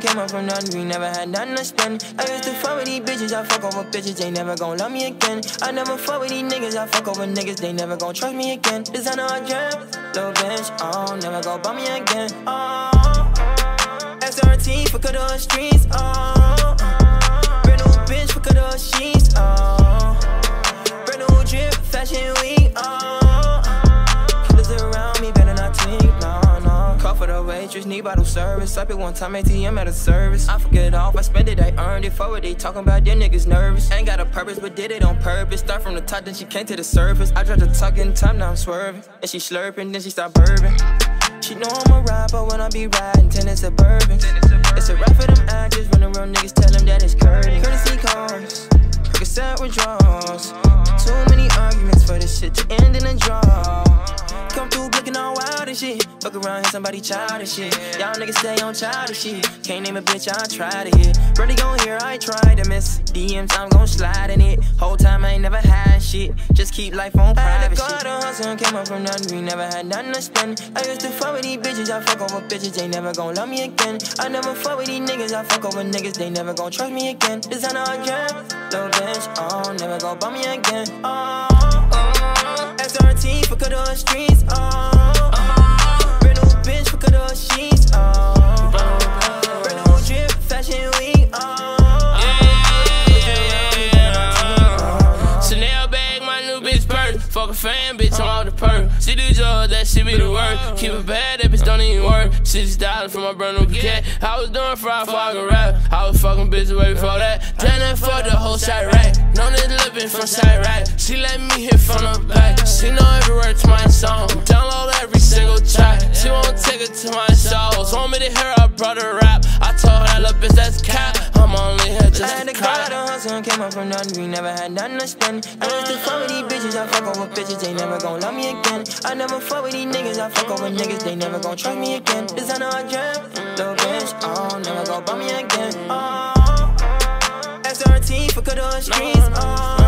came up from nothing. We never had nothing to spend. I used to fuck with these bitches. I fuck over bitches. They never gon' love me again. I never fuck with these niggas. I fuck over niggas. They never gon' trust me again. Designer I jam. Little bitch. Oh, never go bum me again. Oh. SRT for the streets. Oh. The sheets. Oh. Brand new drip. Fashion week. Uh. Oh. Killers around me better not think. No, no. Call for the waitress. Need bottle service. Up it one time ATM at a service. I forget off. I spend it. I earned it. Forward they talking about them niggas nervous. Ain't got a purpose, but did it on purpose. Start from the top, then she came to the surface. I tried to tuck in time, now I'm swerving. And she slurping, then she start burping. She know I'm a rapper when I be riding, ten suburban. It's a rap for them actors when the real niggas tell them that it's curtain. Courtesy cars, Percocet withdrawals. Too many arguments for this shit to end in a draw. Shit. Fuck around, hit somebody child and shit. Y'all niggas stay on child and shit. Can't name a bitch, I try to hit. Really gon' hear, I tried to miss. DMs, I'm gon' slide in it. Whole time I ain't never had shit. Just keep life on private shit. I had to go to hustle and came up from nothing. We never had nothing to spend. I used to fuck with these bitches, I fuck over bitches. They never gon' love me again. I never fuck with these niggas, I fuck over niggas. They never gon' trust me again. Designer I jam. Little bitch, oh, never gon' bum me again. Oh, oh. SRT for cut the streets. Oh, oh. Fuck a fan, bitch, I'm off the perk. She do drugs, that shit be the work. Keep it bad, that bitch don't even work. Sixty dollars for my brand new cat. I was doing fry fucking rap. I was fucking bitch way before that. Then that for the whole side rack. Known it living from side rack. She let me hit from the back. She know every word to my song. Told her, look, bitch, that's cap. I'm only here just I had to out hustle and came up from nothing. We never had nothing to spend. I used to fuck with these bitches. I fuck over bitches. They never gon' love me again. I never fuck with these niggas. I fuck over niggas. They never gon' trust me again. Designer I jam. Little bitch. Oh, never gon' bum me again. Oh. SRT for cut the streets. Oh.